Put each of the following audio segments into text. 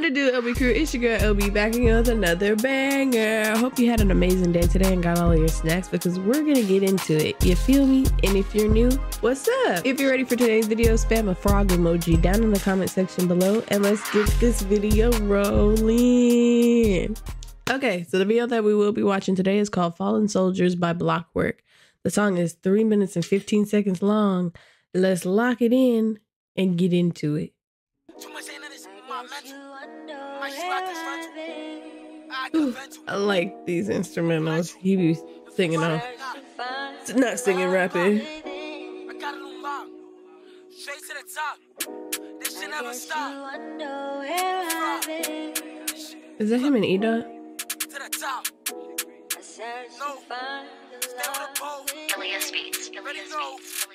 What to do, LB crew? It's your girl LB back again with another banger. I hope you had an amazing day today and got all of your snacks because we're gonna get into it. You feel me? And if you're new, what's up? If you're ready for today's video, spam a frog emoji down in the comment section below and let's get this video rolling. Okay, so the video that we will be watching today is called Fallen Soldiers by Blockwork. The song is 3 minutes and 15 seconds long. Let's lock it in and get into it. Ooh, I like these instrumentals. He be singing off. Not singing rapping. Straight to the top. This shit never stop. Is that him and Eda? To the top. No. Stay on the pole. Elias Beats. Ready Elias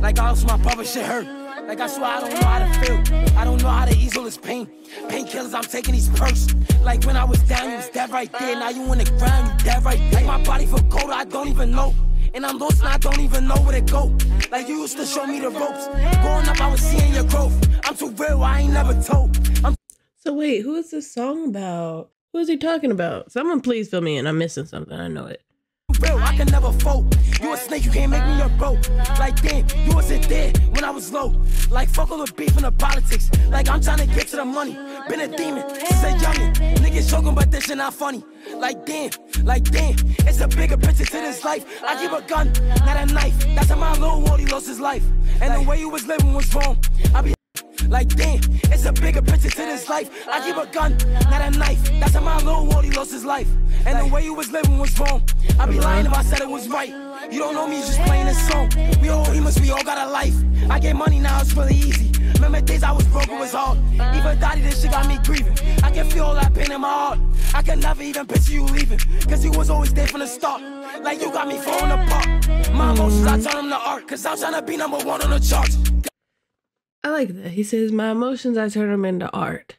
Like was my brother, shit hurt. Like I swear I don't know how to feel. I don't know how to ease all this pain. Painkillers, I'm taking these perks. Like when I was down, you was dead right there. Now you in the ground, you dead right there. Like my body feel cold, I don't even know. And I'm lost and I don't even know where to go. Like you used to show me the ropes. Growing up, I was seeing your growth. I'm too real, I ain't never told. I'm So wait, who is this song about? Who is he talking about? Someone please fill me in. I'm missing something. I know it. Real, I can never fold. You a snake, you can't make me a bro. Like damn, you wasn't there when I was low. Like fuck all the beef and the politics. Like I'm trying to get to the money. Been a demon since a youngin'. Niggas joking, but this shit not funny. Like damn, like damn, it's a bigger picture to this life. I keep a gun, not a knife. That's how my little Wally lost his life. And the way he was living was wrong. I be like damn, it's a bigger picture to this life. I keep a gun, not a knife. That's how my little Wally lost his life. And the way you was living was wrong. I'd be lying if I said it was right. You don't know me, just playing this song. We all humans, we all got a life. I get money now, it's really easy. Remember days I was broke, it was hard. Even daddy, this shit got me grieving. I can feel all that pain in my heart. I can never even picture you leaving. Cause you was always there from the start. Like you got me falling apart. My emotions, I turn them to art. Cause I'm trying to be number one on the charts. I like that. He says, My emotions, I turn them into art.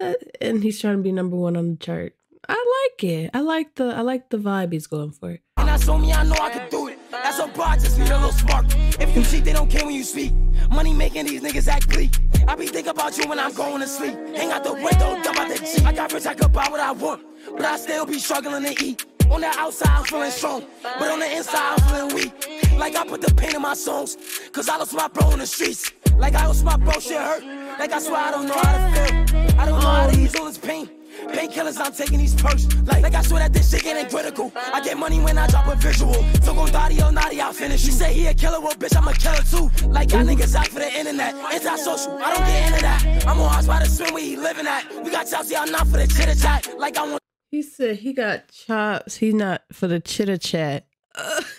Uh, And he's trying to be number one on the chart. I like it. I like the I like the vibe he's going for. And that's on me, I know I can do it. That's a just need a little spark. If you cheat, they don't care when you speak. Money making these niggas act bleak. I be thinking about you when I'm going to sleep. Hang out the window, dump out the G. I got rich, I could buy what I want. But I still be struggling to eat. On the outside, I'm feeling strong. But on the inside, I'm feeling weak. Like I put the pain in my songs. Cause I lost my bro in the streets. Like I lost my bro, shit hurt. Like I swear I don't know how to feel. I don't know how to ease all this pain. Painkillers, I'm taking these perks. Like, like I swear that this shit getting critical. I get money when I drop a visual. So go Dottie or Naughty, I'll finish. You say he a killer, well, bitch, I'm a killer too. Like, y'all niggas out for the internet. Anti-social, I don't get into that. I'm on house by the swim where he living at. We got Chelsea, I'm not for the chitter chat. Like, I want. He said he got chops. He's not for the chitter chat.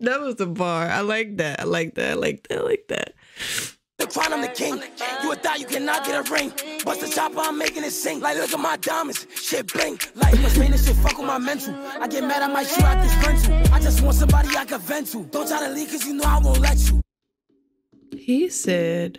that was the bar. I like that. I like that. I like that. I like that. The crown, I'm the king. You would thought you cannot get a ring. Bust the chopper, I'm making it sing. Like, look at my diamonds. Shit bling. Like, must mean this shit fuck with my mental. I get mad, I might shoot out this rental. I just want somebody I can vent to. Don't try to leave, cause you know I won't let you. He said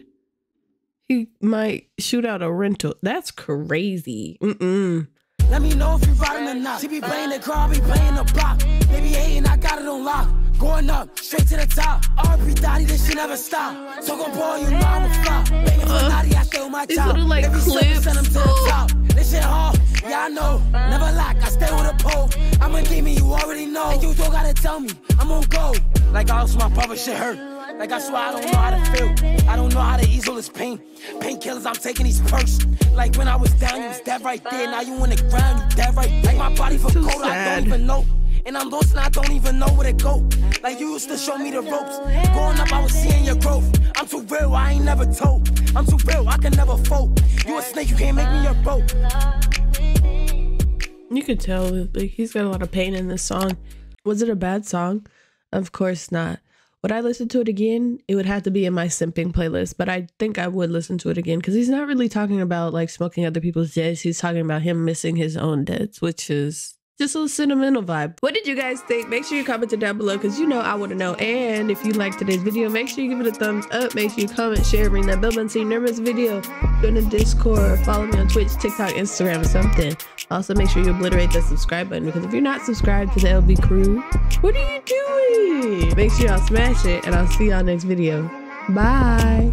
he might shoot out a rental. That's crazy. Mm-mm. Let me know if you riding or not. She be playing the car, I be playing the block. They be hating, I got it on lock. Going up, straight to the top. RP Dottie, this shit never stop. So gon' boy, you know I'm a flop. Baby, Naughty, I stay with my top. little, like, Every clips. Send them to the top. This shit hard, yeah, I know. Never lack, I stay with a pole. I'ma give me, you already know. And you don't gotta tell me, I'm on go. Like I was my brother, shit hurt. Like I swear I don't know how to feel. I don't know how to ease all this pain. Painkillers, I'm taking these perks. Like when I was down, you was dead right there. Now you in the ground, you dead right. Like my body for cold, I don't even know. And I'm lost and I don't even know where to go. Like you used to show me the ropes. Growing up, I was seeing your growth. I'm too real, I ain't never told. I'm too real, I can never fold. You a snake, you can't make me your bro. You could tell like he's got a lot of pain in this song. Was it a bad song? Of course not. Would I listen to it again? It would have to be in my simping playlist, but I think I would listen to it again because he's not really talking about like smoking other people's deads. He's talking about him missing his own deads, which is just a sentimental vibe. What did you guys think? Make sure you comment it down below because you know I want to know. And if you liked today's video, make sure you give it a thumbs up. Make sure you comment, share, ring that bell button so you never miss a video. Join the Discord, follow me on Twitch, TikTok, Instagram, or something. Also, make sure you obliterate the subscribe button because if you're not subscribed to the LB crew, what are you doing? Make sure y'all smash it, and I'll see y'all next video. Bye.